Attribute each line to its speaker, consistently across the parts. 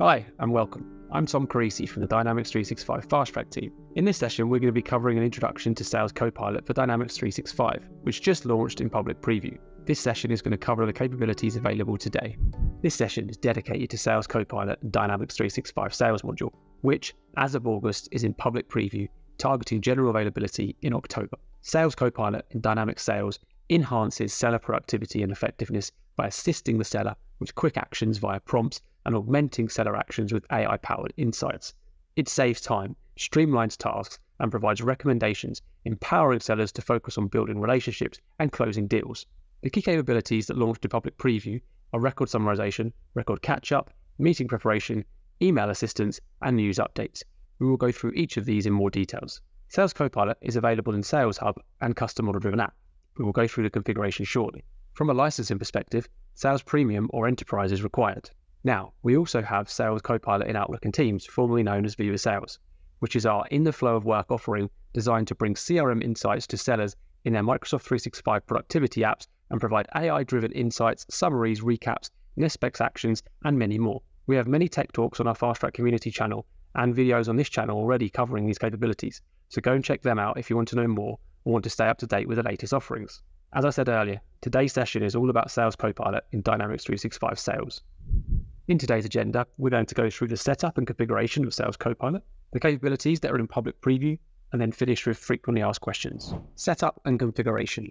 Speaker 1: Hi, and welcome. I'm Tom Carrisi from the Dynamics 365 Fast Track team. In this session, we're going to be covering an introduction to Sales Copilot for Dynamics 365, which just launched in public preview. This session is going to cover the capabilities available today. This session is dedicated to Sales Copilot and Dynamics 365 Sales module, which, as of August, is in public preview, targeting general availability in October. Sales Copilot in Dynamics Sales enhances seller productivity and effectiveness by assisting the seller with quick actions via prompts and augmenting seller actions with AI powered insights. It saves time, streamlines tasks, and provides recommendations, empowering sellers to focus on building relationships and closing deals. The key capabilities that launched in public preview are record summarization, record catch up, meeting preparation, email assistance, and news updates. We will go through each of these in more details. Sales Copilot is available in Sales Hub and custom model driven app. We will go through the configuration shortly. From a licensing perspective, Sales Premium or Enterprise is required. Now, we also have Sales Copilot in Outlook and Teams, formerly known as Viva Sales, which is our in the flow of work offering designed to bring CRM insights to sellers in their Microsoft 365 productivity apps and provide AI driven insights, summaries, recaps, NISPEX actions, and many more. We have many tech talks on our Fast Track community channel and videos on this channel already covering these capabilities, so go and check them out if you want to know more or want to stay up to date with the latest offerings. As I said earlier, today's session is all about Sales Copilot in Dynamics 365 Sales. In today's agenda, we're going to go through the setup and configuration of Sales Copilot, the capabilities that are in public preview, and then finish with frequently asked questions. Setup and configuration.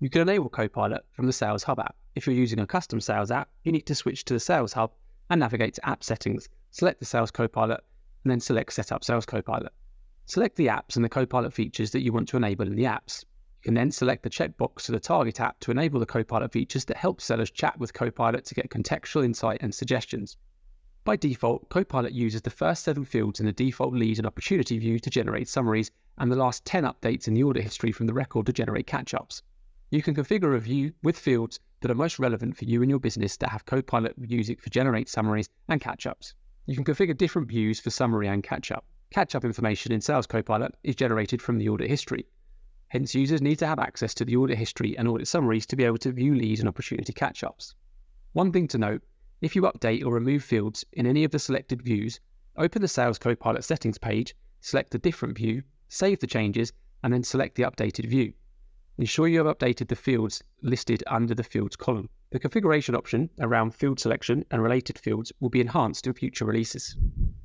Speaker 1: You can enable Copilot from the Sales Hub app. If you're using a custom Sales app, you need to switch to the Sales Hub and navigate to App Settings, select the Sales Copilot, and then select Setup Sales Copilot. Select the apps and the Copilot features that you want to enable in the apps. You can then select the checkbox to the target app to enable the Copilot features that help sellers chat with Copilot to get contextual insight and suggestions. By default, Copilot uses the first seven fields in the default lead and opportunity view to generate summaries and the last 10 updates in the audit history from the record to generate catch ups. You can configure a view with fields that are most relevant for you and your business to have Copilot use it for generate summaries and catch ups. You can configure different views for summary and catch up. Catch up information in Sales Copilot is generated from the audit history, Hence, users need to have access to the audit history and audit summaries to be able to view leads and opportunity catch ups. One thing to note if you update or remove fields in any of the selected views, open the Sales Copilot settings page, select a different view, save the changes, and then select the updated view. Ensure you have updated the fields listed under the Fields column. The configuration option around field selection and related fields will be enhanced in future releases.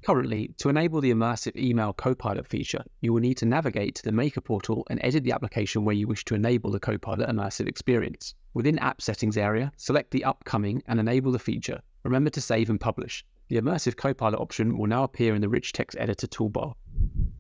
Speaker 1: Currently, to enable the immersive email copilot feature, you will need to navigate to the Maker portal and edit the application where you wish to enable the copilot immersive experience. Within App Settings area, select the upcoming and enable the feature. Remember to save and publish. The immersive copilot option will now appear in the rich text editor toolbar.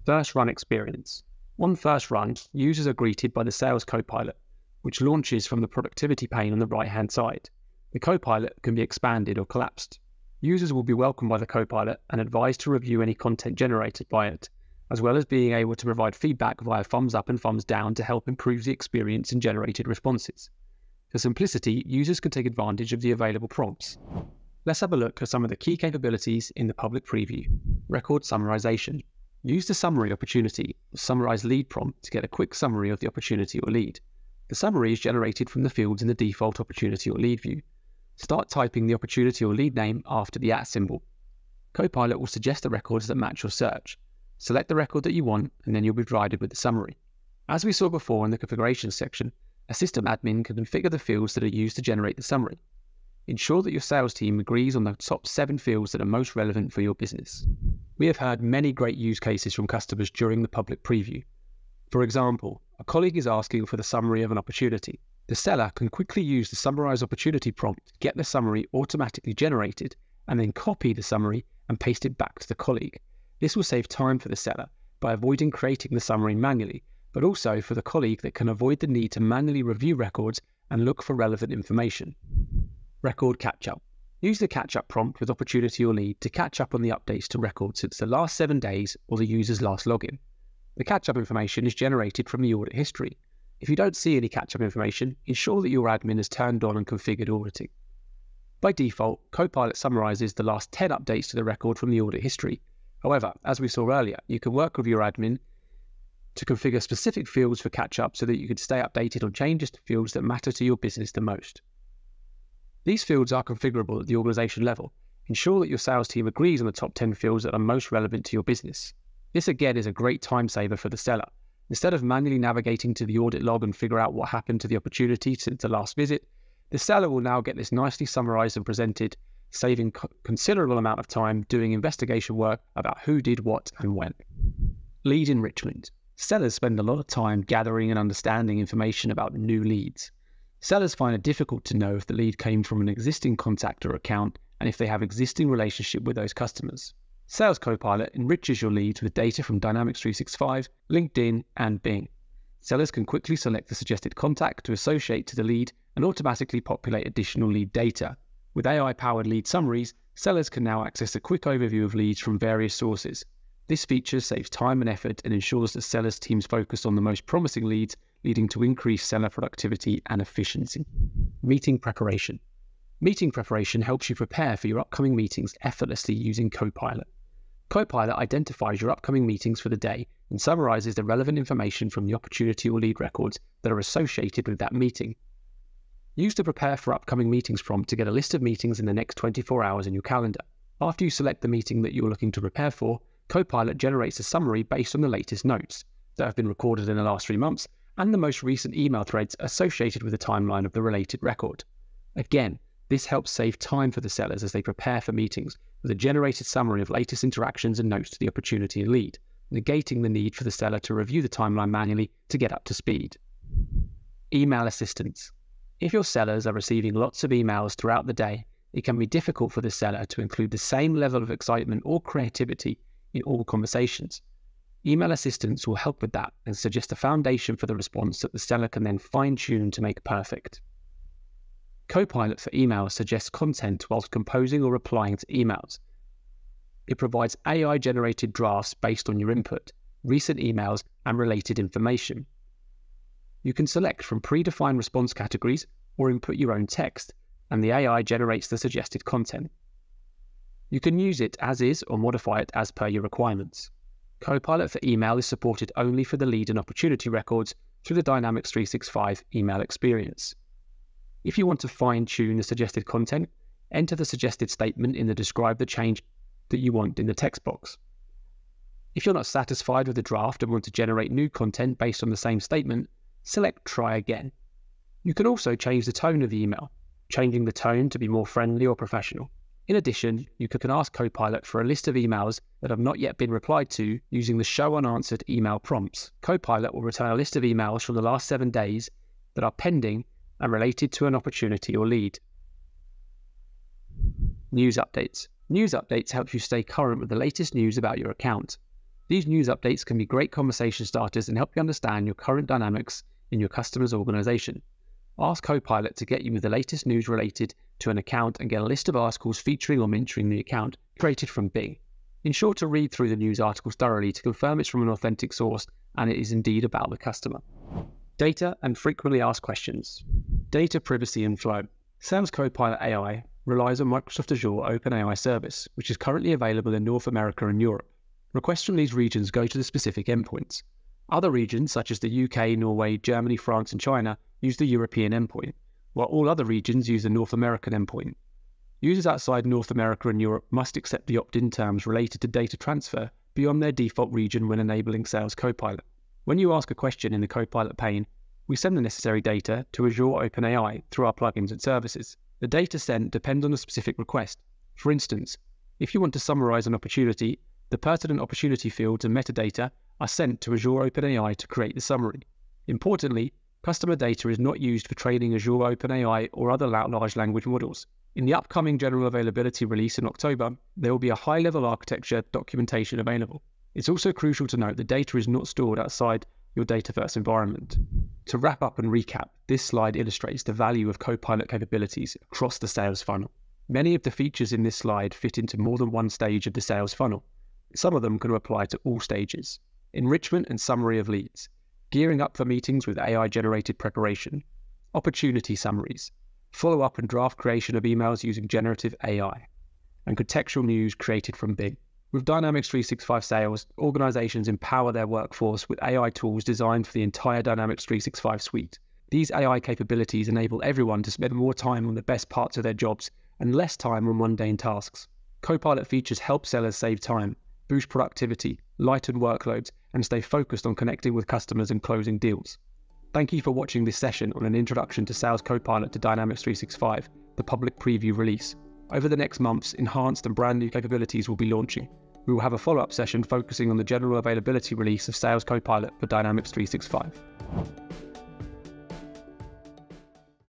Speaker 1: First run experience. On first run, users are greeted by the Sales Copilot, which launches from the productivity pane on the right hand side. The Copilot can be expanded or collapsed. Users will be welcomed by the Copilot and advised to review any content generated by it, as well as being able to provide feedback via thumbs up and thumbs down to help improve the experience in generated responses. For simplicity, users can take advantage of the available prompts. Let's have a look at some of the key capabilities in the public preview. Record summarization. Use the summary opportunity, or summarize lead prompt to get a quick summary of the opportunity or lead. The summary is generated from the fields in the default opportunity or lead view. Start typing the opportunity or lead name after the at symbol. Copilot will suggest the records that match your search. Select the record that you want, and then you'll be provided with the summary. As we saw before in the configuration section, a system admin can configure the fields that are used to generate the summary. Ensure that your sales team agrees on the top seven fields that are most relevant for your business. We have heard many great use cases from customers during the public preview. For example, a colleague is asking for the summary of an opportunity. The seller can quickly use the summarize opportunity prompt to get the summary automatically generated and then copy the summary and paste it back to the colleague. This will save time for the seller by avoiding creating the summary manually, but also for the colleague that can avoid the need to manually review records and look for relevant information. Record catch up. Use the catch up prompt with opportunity or lead to catch up on the updates to records since the last seven days or the user's last login. The catch up information is generated from the audit history. If you don't see any catch up information, ensure that your admin has turned on and configured auditing. By default, Copilot summarizes the last 10 updates to the record from the audit history. However, as we saw earlier, you can work with your admin to configure specific fields for catch up so that you can stay updated on changes to fields that matter to your business the most. These fields are configurable at the organization level Ensure that your sales team agrees on the top 10 fields that are most relevant to your business. This again is a great time saver for the seller. Instead of manually navigating to the audit log and figure out what happened to the opportunity since the last visit, the seller will now get this nicely summarized and presented, saving co- considerable amount of time doing investigation work about who did what and when. Lead enrichment. Sellers spend a lot of time gathering and understanding information about new leads. Sellers find it difficult to know if the lead came from an existing contact or account and if they have existing relationship with those customers. Sales Copilot enriches your leads with data from Dynamics 365, LinkedIn, and Bing. Sellers can quickly select the suggested contact to associate to the lead and automatically populate additional lead data. With AI powered lead summaries, sellers can now access a quick overview of leads from various sources. This feature saves time and effort and ensures that sellers' teams focus on the most promising leads, leading to increased seller productivity and efficiency. Meeting preparation. Meeting preparation helps you prepare for your upcoming meetings effortlessly using Copilot. Copilot identifies your upcoming meetings for the day and summarizes the relevant information from the opportunity or lead records that are associated with that meeting. Use the Prepare for Upcoming Meetings prompt to get a list of meetings in the next 24 hours in your calendar. After you select the meeting that you're looking to prepare for, Copilot generates a summary based on the latest notes that have been recorded in the last three months and the most recent email threads associated with the timeline of the related record. Again, this helps save time for the sellers as they prepare for meetings with a generated summary of latest interactions and notes to the opportunity and lead, negating the need for the seller to review the timeline manually to get up to speed. Email assistance. If your sellers are receiving lots of emails throughout the day, it can be difficult for the seller to include the same level of excitement or creativity in all conversations. Email assistance will help with that and suggest a foundation for the response that the seller can then fine tune to make perfect. Copilot for email suggests content whilst composing or replying to emails. It provides AI generated drafts based on your input, recent emails, and related information. You can select from predefined response categories or input your own text, and the AI generates the suggested content. You can use it as is or modify it as per your requirements. Copilot for email is supported only for the lead and opportunity records through the Dynamics 365 email experience. If you want to fine tune the suggested content, enter the suggested statement in the describe the change that you want in the text box. If you're not satisfied with the draft and want to generate new content based on the same statement, select try again. You can also change the tone of the email, changing the tone to be more friendly or professional. In addition, you can ask Copilot for a list of emails that have not yet been replied to using the show unanswered email prompts. Copilot will return a list of emails from the last seven days that are pending and related to an opportunity or lead. News updates. News updates help you stay current with the latest news about your account. These news updates can be great conversation starters and help you understand your current dynamics in your customer's organization. Ask Copilot to get you the latest news related to an account and get a list of articles featuring or mentioning the account created from Bing. Ensure to read through the news articles thoroughly to confirm it's from an authentic source and it is indeed about the customer. Data and frequently asked questions. Data privacy and flow. Sales Copilot AI relies on Microsoft Azure OpenAI service, which is currently available in North America and Europe. Requests from these regions go to the specific endpoints. Other regions, such as the UK, Norway, Germany, France, and China, use the European endpoint, while all other regions use the North American endpoint. Users outside North America and Europe must accept the opt in terms related to data transfer beyond their default region when enabling Sales Copilot. When you ask a question in the Copilot pane, we send the necessary data to Azure OpenAI through our plugins and services. The data sent depends on a specific request. For instance, if you want to summarize an opportunity, the pertinent opportunity fields and metadata are sent to Azure OpenAI to create the summary. Importantly, customer data is not used for training Azure OpenAI or other large language models. In the upcoming general availability release in October, there will be a high level architecture documentation available. It's also crucial to note that data is not stored outside your Dataverse environment. To wrap up and recap, this slide illustrates the value of Copilot capabilities across the sales funnel. Many of the features in this slide fit into more than one stage of the sales funnel. Some of them can apply to all stages enrichment and summary of leads, gearing up for meetings with AI generated preparation, opportunity summaries, follow up and draft creation of emails using generative AI, and contextual news created from Bing. With Dynamics 365 sales, organizations empower their workforce with AI tools designed for the entire Dynamics 365 suite. These AI capabilities enable everyone to spend more time on the best parts of their jobs and less time on mundane tasks. Copilot features help sellers save time, boost productivity, lighten workloads, and stay focused on connecting with customers and closing deals. Thank you for watching this session on an introduction to Sales Copilot to Dynamics 365, the public preview release. Over the next months, enhanced and brand new capabilities will be launching. We will have a follow up session focusing on the general availability release of Sales Copilot for Dynamics 365.